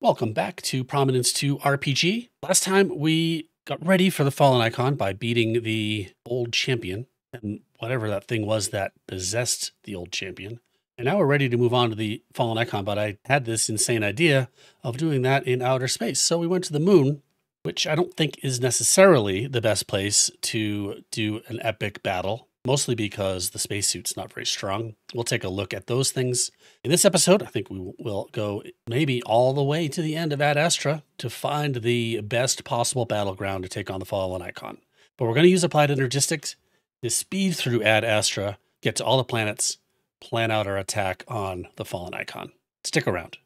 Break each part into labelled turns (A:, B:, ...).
A: Welcome back to Prominence 2 RPG. Last time we got ready for the Fallen Icon by beating the old champion and whatever that thing was that possessed the old champion. And now we're ready to move on to the Fallen Icon, but I had this insane idea of doing that in outer space. So we went to the moon, which I don't think is necessarily the best place to do an epic battle mostly because the spacesuit's not very strong. We'll take a look at those things. In this episode, I think we will go maybe all the way to the end of Ad Astra to find the best possible battleground to take on the Fallen Icon. But we're going to use Applied Energistics to speed through Ad Astra, get to all the planets, plan out our attack on the Fallen Icon. Stick around.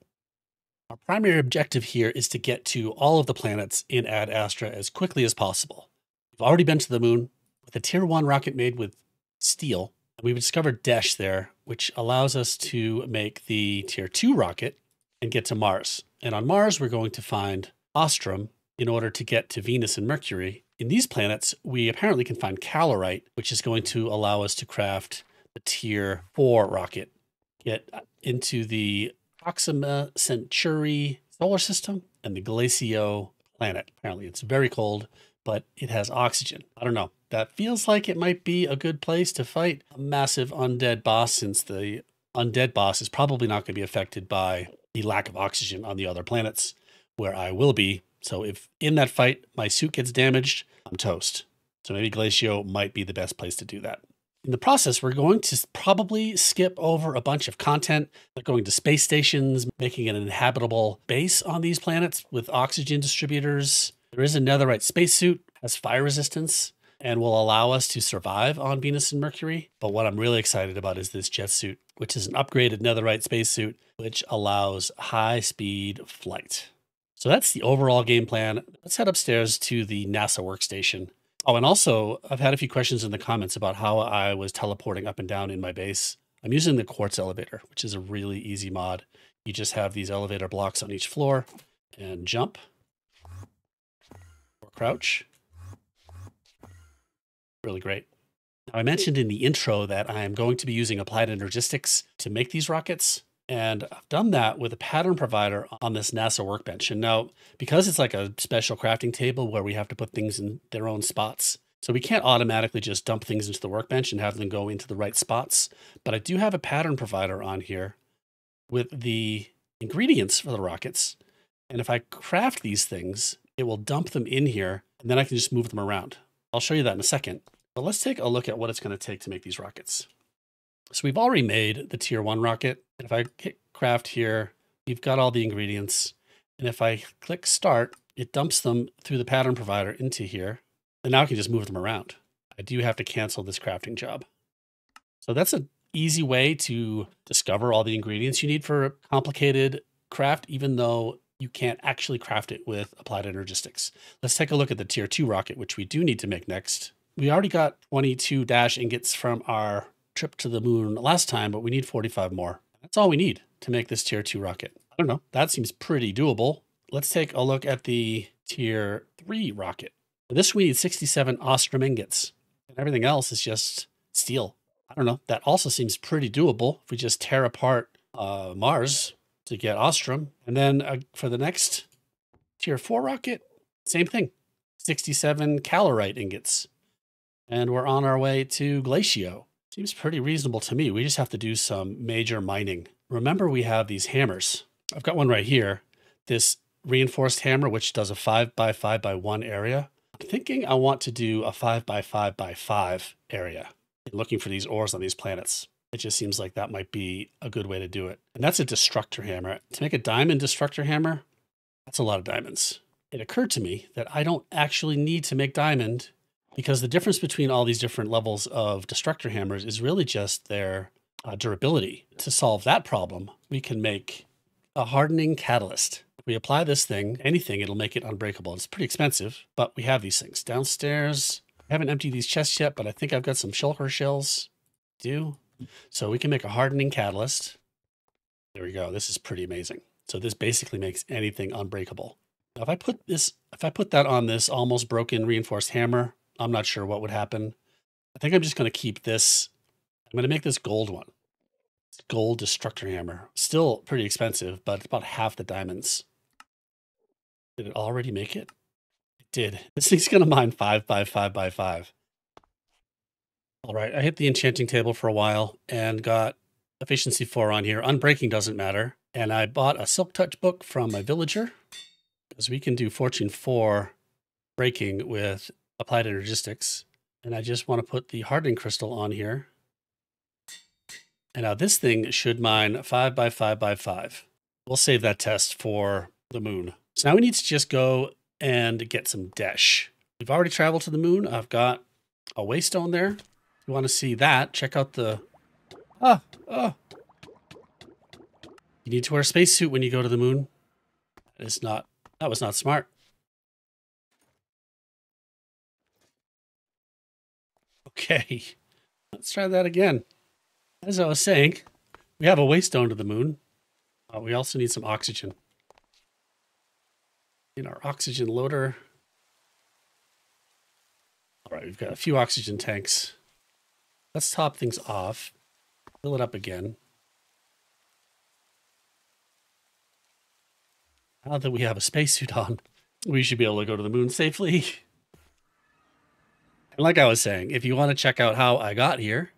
A: Our primary objective here is to get to all of the planets in Ad Astra as quickly as possible. We've already been to the moon with a tier 1 rocket made with steel. We've discovered Desh there, which allows us to make the tier two rocket and get to Mars. And on Mars, we're going to find Ostrom in order to get to Venus and Mercury. In these planets, we apparently can find calorite, which is going to allow us to craft the tier four rocket, get into the Proxima Centauri solar system and the Glacio planet. Apparently, it's very cold, but it has oxygen. I don't know that feels like it might be a good place to fight a massive undead boss since the undead boss is probably not going to be affected by the lack of oxygen on the other planets where I will be. So if in that fight my suit gets damaged, I'm toast. So maybe Glacio might be the best place to do that. In the process, we're going to probably skip over a bunch of content, like going to space stations, making an inhabitable base on these planets with oxygen distributors. There is a netherite spacesuit, has fire resistance and will allow us to survive on Venus and Mercury. But what I'm really excited about is this jet suit, which is an upgraded netherite spacesuit, which allows high speed flight. So that's the overall game plan. Let's head upstairs to the NASA workstation. Oh, and also, I've had a few questions in the comments about how I was teleporting up and down in my base. I'm using the quartz elevator, which is a really easy mod. You just have these elevator blocks on each floor and jump crouch really great. Now, I mentioned in the intro that I am going to be using applied energistics to make these rockets. And I've done that with a pattern provider on this NASA workbench. And now, because it's like a special crafting table where we have to put things in their own spots, so we can't automatically just dump things into the workbench and have them go into the right spots. But I do have a pattern provider on here with the ingredients for the rockets. And if I craft these things, it will dump them in here and then I can just move them around. I'll show you that in a second. But let's take a look at what it's going to take to make these rockets. So we've already made the tier one rocket. And if I hit craft here, we've got all the ingredients. And if I click start, it dumps them through the pattern provider into here. And now I can just move them around. I do have to cancel this crafting job. So that's an easy way to discover all the ingredients you need for a complicated craft, even though you can't actually craft it with applied energistics. Let's take a look at the tier two rocket, which we do need to make next. We already got 22 Desh ingots from our trip to the moon last time, but we need 45 more. That's all we need to make this tier two rocket. I don't know. That seems pretty doable. Let's take a look at the tier three rocket. For this, we need 67 Ostrom ingots, and everything else is just steel. I don't know. That also seems pretty doable. If we just tear apart uh, Mars, to get Ostrom. And then uh, for the next tier four rocket, same thing 67 calorite ingots. And we're on our way to Glacio. Seems pretty reasonable to me. We just have to do some major mining. Remember, we have these hammers. I've got one right here. This reinforced hammer, which does a five by five by one area. I'm thinking I want to do a five by five by five area. Looking for these ores on these planets. It just seems like that might be a good way to do it. And that's a destructor hammer. To make a diamond destructor hammer, that's a lot of diamonds. It occurred to me that I don't actually need to make diamond because the difference between all these different levels of destructor hammers is really just their uh, durability. To solve that problem, we can make a hardening catalyst. We apply this thing, anything, it'll make it unbreakable. It's pretty expensive, but we have these things. Downstairs, I haven't emptied these chests yet, but I think I've got some shulker shells. Do so we can make a hardening catalyst. There we go. This is pretty amazing. So this basically makes anything unbreakable. Now, if I put this, if I put that on this almost broken reinforced hammer, I'm not sure what would happen. I think I'm just going to keep this. I'm going to make this gold one. Gold destructor hammer. Still pretty expensive, but it's about half the diamonds. Did it already make it? It did. This thing's going to mine five by five by five. All right, I hit the enchanting table for a while and got efficiency four on here. Unbreaking doesn't matter. And I bought a Silk Touch book from my villager because we can do Fortune four breaking with applied energistics. And I just want to put the hardening crystal on here. And now this thing should mine five by five by five. We'll save that test for the moon. So now we need to just go and get some Desh. We've already traveled to the moon. I've got a waystone there you want to see that, check out the... Ah, ah. You need to wear a spacesuit when you go to the moon. It's not... That was not smart. Okay. Let's try that again. As I was saying, we have a waystone to the moon. Uh, we also need some oxygen. In our oxygen loader. All right, we've got a few oxygen tanks. Let's top things off. Fill it up again. Now that we have a spacesuit on, we should be able to go to the moon safely. And like I was saying, if you want to check out how I got here,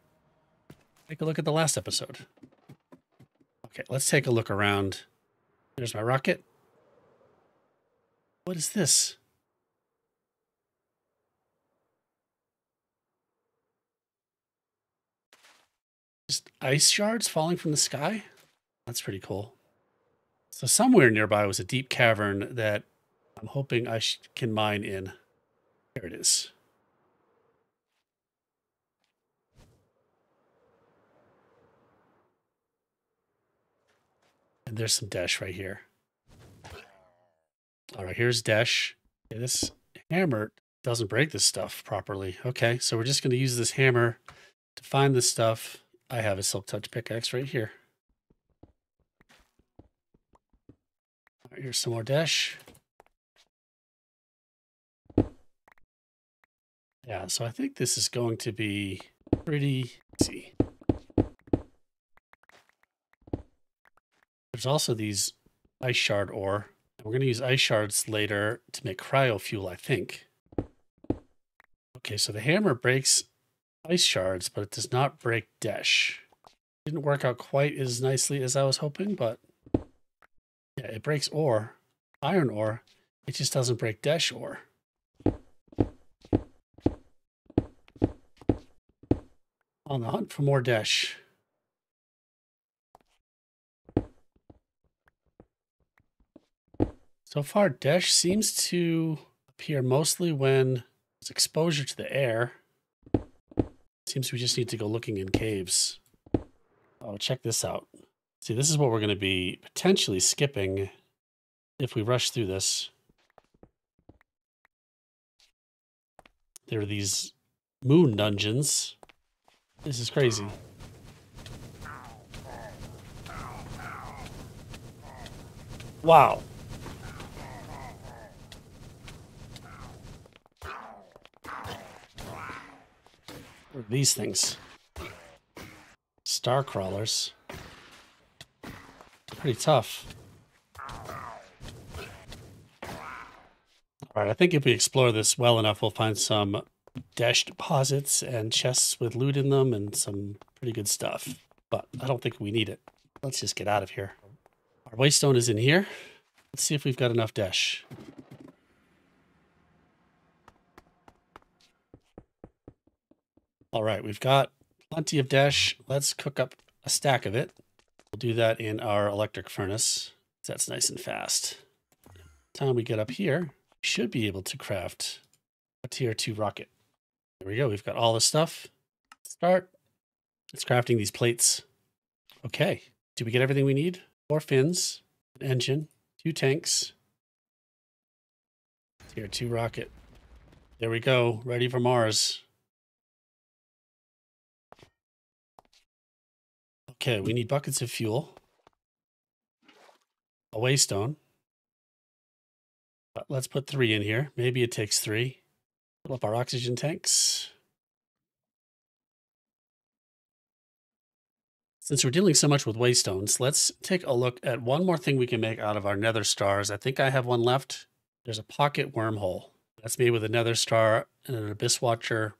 A: take a look at the last episode. Okay, let's take a look around. There's my rocket. What is this? Just ice shards falling from the sky? That's pretty cool. So somewhere nearby was a deep cavern that I'm hoping I can mine in. There it is. And there's some Desh right here. All right, here's Desh. Okay, this hammer doesn't break this stuff properly. Okay, so we're just going to use this hammer to find this stuff I have a Silk Touch pickaxe right here. Here's some more Desh. Yeah, so I think this is going to be pretty easy. There's also these ice shard ore. We're going to use ice shards later to make cryo fuel, I think. Okay, so the hammer breaks ice shards, but it does not break Desh. Didn't work out quite as nicely as I was hoping, but yeah, it breaks ore, iron ore. It just doesn't break Desh ore. On the hunt for more Desh. So far, Desh seems to appear mostly when it's exposure to the air. Seems we just need to go looking in caves. Oh, check this out. See, this is what we're going to be potentially skipping if we rush through this. There are these moon dungeons. This is crazy. Wow. These things? Star crawlers. Pretty tough. Alright, I think if we explore this well enough, we'll find some Desh deposits and chests with loot in them and some pretty good stuff. But I don't think we need it. Let's just get out of here. Our waystone is in here. Let's see if we've got enough Desh. All right, we've got plenty of Desh. Let's cook up a stack of it. We'll do that in our electric furnace. That's nice and fast. Time we get up here, we should be able to craft a tier two rocket. There we go. We've got all the stuff. Start. It's crafting these plates. Okay. Do we get everything we need? Four fins, an engine, two tanks, tier two rocket. There we go. Ready for Mars. Okay, we need buckets of fuel. A waystone. But let's put three in here. Maybe it takes three. Fill up our oxygen tanks. Since we're dealing so much with waystones, let's take a look at one more thing we can make out of our nether stars. I think I have one left. There's a pocket wormhole. That's made with a nether star and an abyss watcher.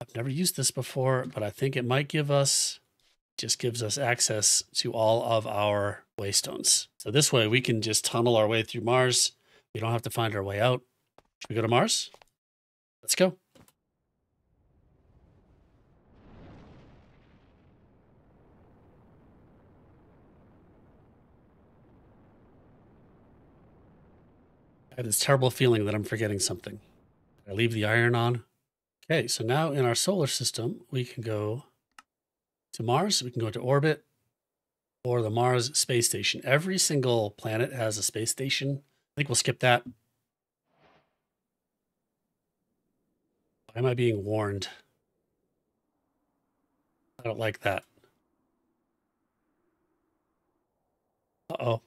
A: I've never used this before, but I think it might give us just gives us access to all of our waystones. So this way we can just tunnel our way through Mars. We don't have to find our way out. Should we go to Mars? Let's go. I have this terrible feeling that I'm forgetting something. I leave the iron on. Okay, so now in our solar system, we can go to Mars. We can go to orbit or the Mars space station. Every single planet has a space station. I think we'll skip that. Why am I being warned? I don't like that. Uh-oh.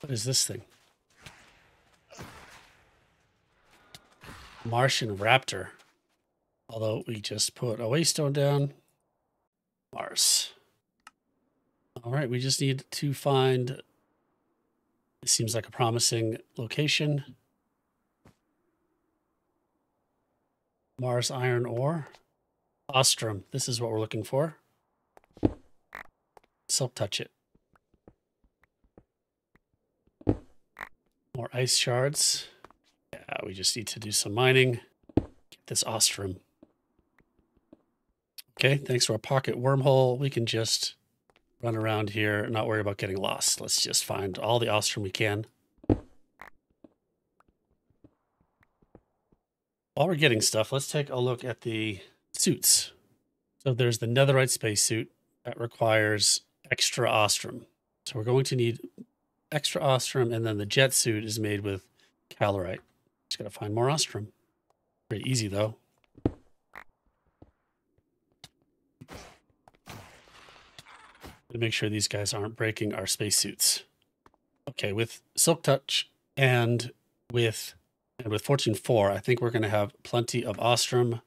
A: What is this thing? Martian Raptor. Although we just put a waystone down. Mars. All right, we just need to find, it seems like a promising location. Mars iron ore. Ostrom, this is what we're looking for. Silk touch it. More ice shards. Yeah, we just need to do some mining. Get this Ostrom. Okay, thanks to our pocket wormhole, we can just run around here and not worry about getting lost. Let's just find all the Ostrom we can. While we're getting stuff, let's take a look at the suits. So there's the netherite spacesuit that requires extra Ostrom. So we're going to need extra Ostrom, and then the jet suit is made with calorite. Just gotta find more Ostrom. Pretty easy though. To make sure these guys aren't breaking our spacesuits. Okay, with Silk Touch and with and with Fortune 4, I think we're going to have plenty of Ostrom.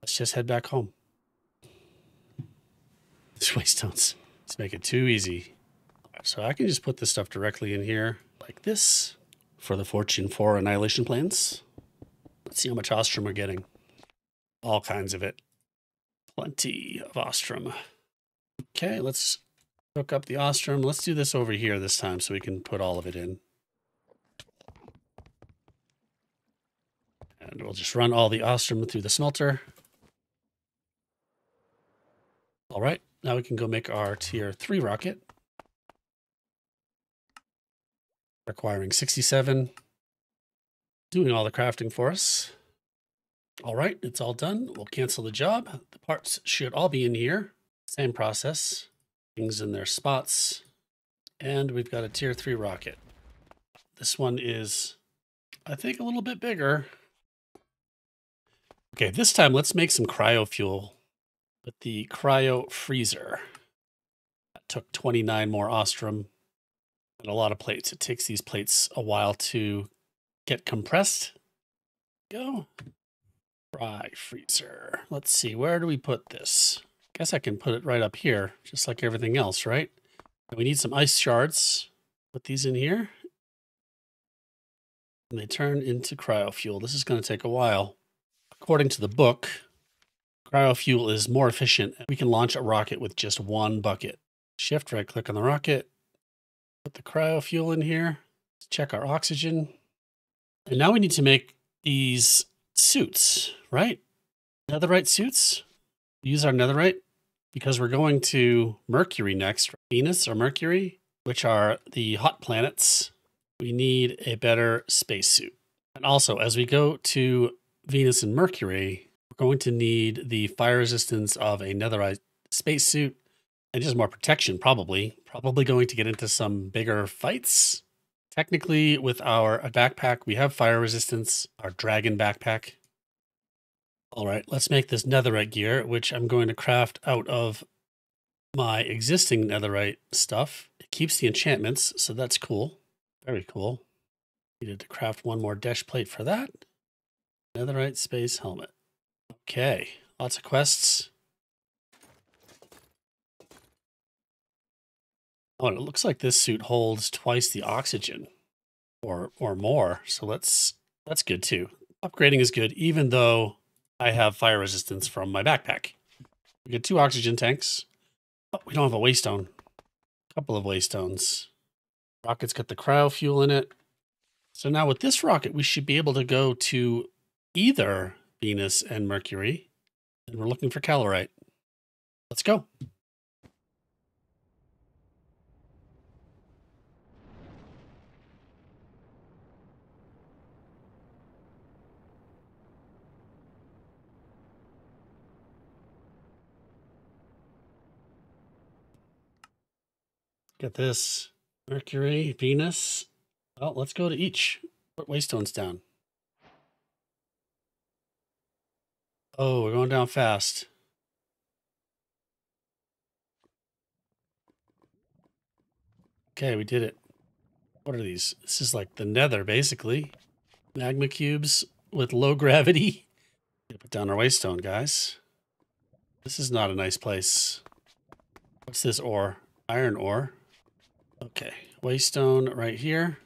A: Let's just head back home. These waystones. Let's make it too easy. So I can just put this stuff directly in here like this for the Fortune 4 Annihilation planes. Let's see how much Ostrom we're getting. All kinds of it. Plenty of Ostrom. Okay, let's hook up the Ostrom. Let's do this over here this time so we can put all of it in. And we'll just run all the Ostrom through the smelter. All right, now we can go make our tier 3 rocket. Requiring 67. Doing all the crafting for us. All right, it's all done. We'll cancel the job. The parts should all be in here. Same process things in their spots. And we've got a tier three rocket. This one is, I think, a little bit bigger. Okay, this time let's make some cryo fuel with the cryo freezer. That took 29 more Ostrom and a lot of plates. It takes these plates a while to get compressed. Go. Cryo freezer. Let's see, where do we put this? Guess I can put it right up here, just like everything else, right? we need some ice shards. Put these in here. And they turn into cryofuel. This is going to take a while. According to the book, cryofuel is more efficient. We can launch a rocket with just one bucket. Shift right click on the rocket. Put the cryofuel in here. Check our oxygen. And now we need to make these suits, right? Netherite suits. Use our netherite because we're going to Mercury next, Venus or Mercury, which are the hot planets. We need a better spacesuit. And also, as we go to Venus and Mercury, we're going to need the fire resistance of a netherite spacesuit and just more protection, probably. Probably going to get into some bigger fights. Technically, with our backpack, we have fire resistance, our dragon backpack. All right, let's make this netherite gear, which I'm going to craft out of my existing netherite stuff. It keeps the enchantments, so that's cool. Very cool. Needed to craft one more desh plate for that. Netherite space helmet. Okay, lots of quests. Oh, it looks like this suit holds twice the oxygen or or more. So let's that's good too. Upgrading is good, even though I have fire resistance from my backpack. We get two oxygen tanks. Oh, we don't have a waystone. A couple of waystones. Rocket's got the cryo fuel in it. So now with this rocket, we should be able to go to either Venus and Mercury. And we're looking for calorite. Let's go. Get this. Mercury, Venus. Well, let's go to each. Put waystones down. Oh, we're going down fast. Okay, we did it. What are these? This is like the nether, basically. Magma cubes with low gravity. Put down our waystone, guys. This is not a nice place. What's this ore? Iron ore. Okay, waystone right here.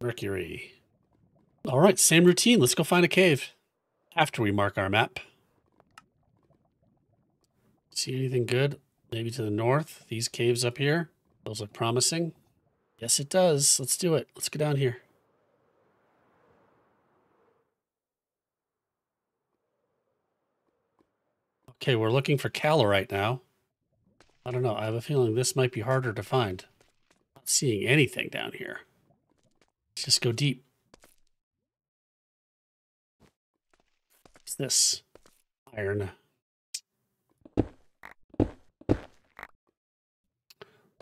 A: Mercury. All right, same routine. Let's go find a cave after we mark our map. See anything good? Maybe to the north, these caves up here. Those look promising. Yes, it does. Let's do it. Let's go down here. Okay, we're looking for calorite now. I don't know. I have a feeling this might be harder to find. Not seeing anything down here. Let's just go deep. What's this? Iron.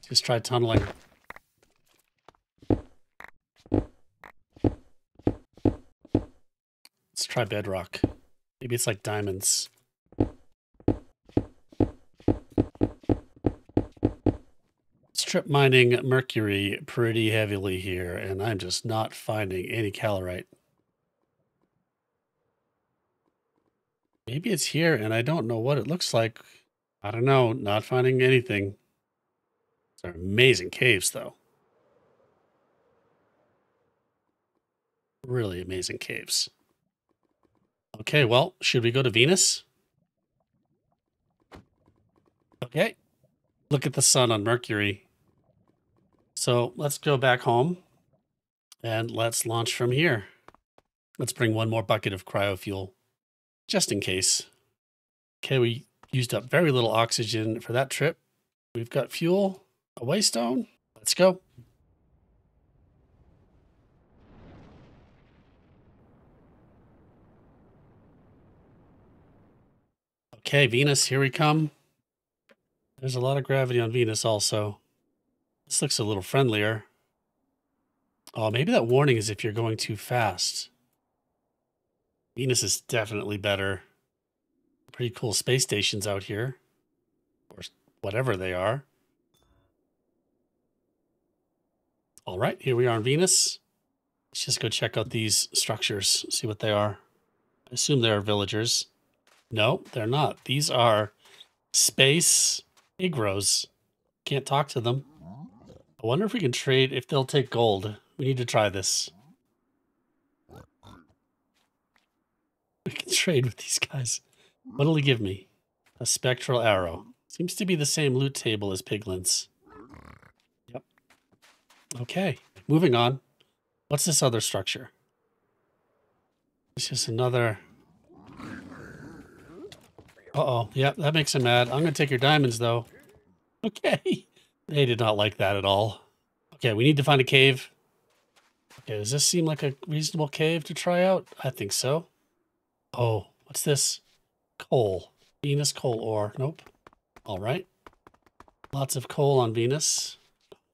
A: Just try tunneling. Let's try bedrock. Maybe it's like diamonds. Strip mining mercury pretty heavily here, and I'm just not finding any calorite. Maybe it's here, and I don't know what it looks like. I don't know, not finding anything. They're amazing caves, though. Really amazing caves. Okay, well, should we go to Venus? Okay. Look at the sun on Mercury. So let's go back home and let's launch from here. Let's bring one more bucket of cryo fuel just in case. Okay, we used up very little oxygen for that trip. We've got fuel, a waystone. Let's go. Okay, Venus, here we come. There's a lot of gravity on Venus also. This looks a little friendlier. Oh, maybe that warning is if you're going too fast. Venus is definitely better. Pretty cool space stations out here. Or whatever they are. All right, here we are on Venus. Let's just go check out these structures, see what they are. I assume they are villagers. No, they're not. These are space igros. Can't talk to them. I wonder if we can trade, if they'll take gold. We need to try this. We can trade with these guys. What'll he give me? A spectral arrow. Seems to be the same loot table as piglins. Yep. Okay, moving on. What's this other structure? It's just another... Uh-oh. Yep, that makes him mad. I'm going to take your diamonds, though. Okay. They did not like that at all. Okay, we need to find a cave. Okay, does this seem like a reasonable cave to try out? I think so. Oh, what's this? Coal. Venus coal ore. Nope. All right. Lots of coal on Venus.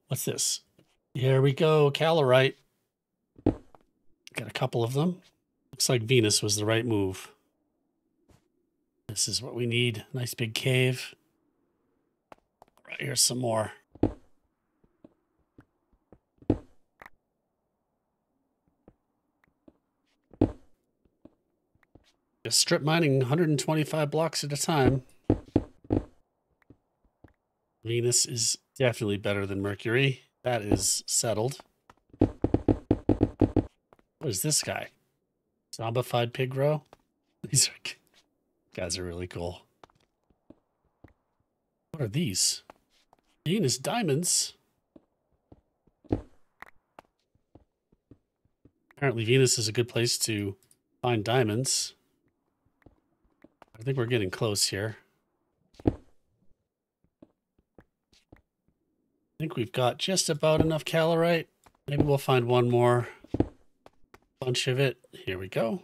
A: What's this? Here we go. Calorite. Got a couple of them. Looks like Venus was the right move. This is what we need. Nice big cave. Right, here's some more. Just strip mining 125 blocks at a time. Venus is definitely better than Mercury. That is settled. What is this guy? Zombified Pygro? These are, guys are really cool. What are these? Venus diamonds? Apparently Venus is a good place to find diamonds. I think we're getting close here. I think we've got just about enough calorite. Maybe we'll find one more bunch of it. Here we go.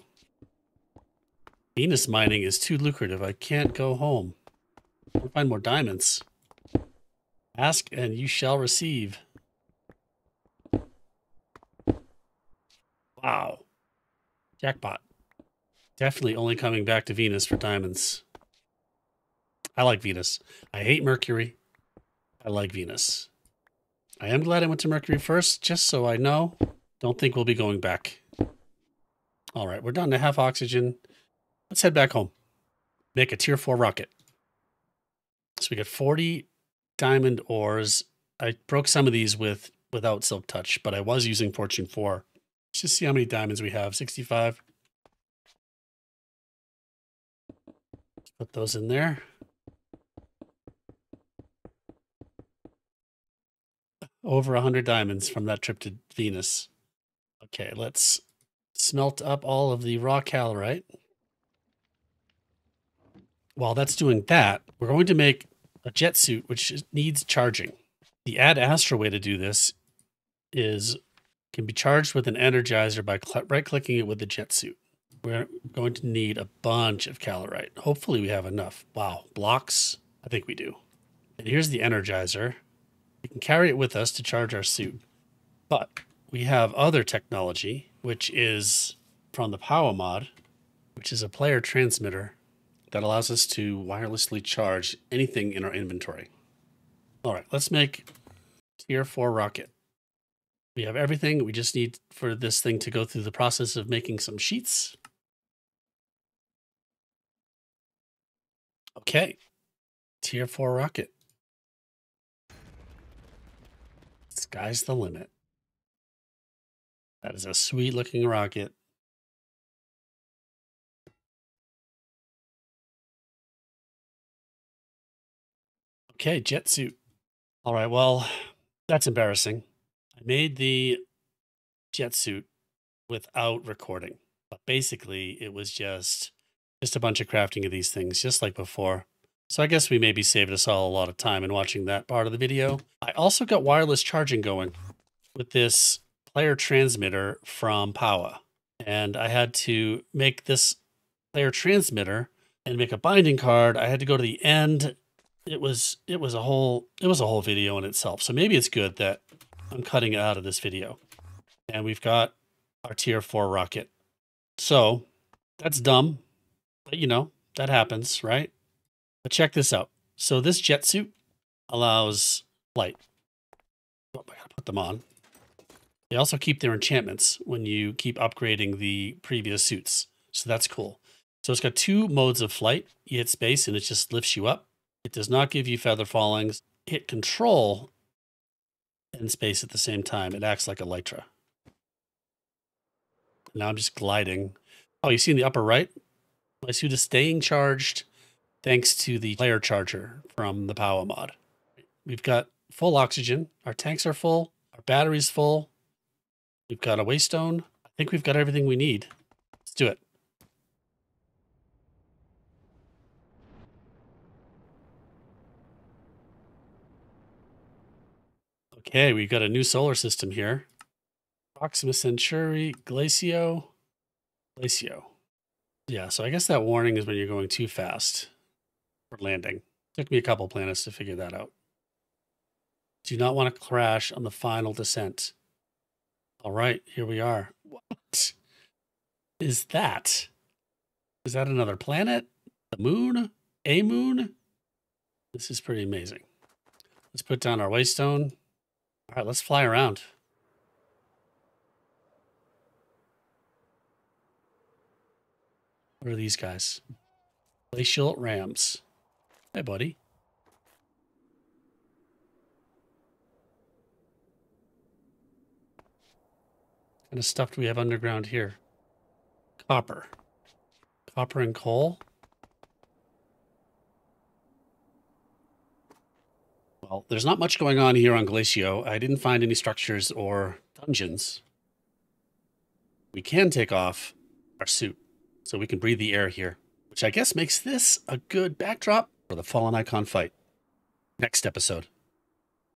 A: Venus mining is too lucrative. I can't go home. I'll find more diamonds. Ask and you shall receive. Wow. Jackpot. Definitely only coming back to Venus for diamonds. I like Venus. I hate Mercury. I like Venus. I am glad I went to Mercury first, just so I know. Don't think we'll be going back. All right, we're down to half oxygen. Let's head back home. Make a tier four rocket. So we got 40 diamond ores. I broke some of these with without silk touch, but I was using fortune four. Let's just see how many diamonds we have. 65. Put those in there. Over 100 diamonds from that trip to Venus. Okay, let's smelt up all of the raw calorite. While that's doing that, we're going to make a jet suit which needs charging. The Ad Astra way to do this is can be charged with an energizer by right clicking it with the jet suit. We're going to need a bunch of calorite. Hopefully we have enough. Wow, blocks? I think we do. And here's the energizer. We can carry it with us to charge our suit. But we have other technology, which is from the Powah mod, which is a player transmitter that allows us to wirelessly charge anything in our inventory. All right, let's make tier four rocket. We have everything. We just need for this thing to go through the process of making some sheets. Okay, tier four rocket. Sky's the limit. That is a sweet looking rocket. Okay, jet suit. All right, well, that's embarrassing. I made the jet suit without recording, but basically it was just just a bunch of crafting of these things, just like before. So I guess we maybe saved us all a lot of time in watching that part of the video. I also got wireless charging going with this player transmitter from Powah. And I had to make this player transmitter and make a binding card. I had to go to the end it was it was a whole it was a whole video in itself. So maybe it's good that I'm cutting it out of this video. And we've got our tier four rocket. So that's dumb. You know, that happens, right? But check this out. So this jet suit allows light. Oh, I gotta put them on. They also keep their enchantments when you keep upgrading the previous suits. So that's cool. So it's got two modes of flight. You hit space and it just lifts you up. It does not give you feather fallings. Hit control and space at the same time. It acts like a Elytra. Now I'm just gliding. Oh, you see in the upper right? Is staying charged thanks to the player charger from the Powah mod. We've got full oxygen. Our tanks are full. Our battery's full. We've got a waystone. I think we've got everything we need. Let's do it. Okay, we've got a new solar system here. Proxima Centauri, Glacio, Glacio. Yeah, so I guess that warning is when you're going too fast for landing. Took me a couple planets to figure that out. Do not want to crash on the final descent. All right, here we are. What is that? Is that another planet? The moon? A moon? This is pretty amazing. Let's put down our waystone. All right, let's fly around. What are these guys? Glacian Rams. Hey, buddy. What kind of stuff do we have underground here? Copper. Copper and coal. Well, there's not much going on here on Glacio. I didn't find any structures or dungeons. We can take off our suit so we can breathe the air here, which I guess makes this a good backdrop for the Fallen Icon fight. Next episode.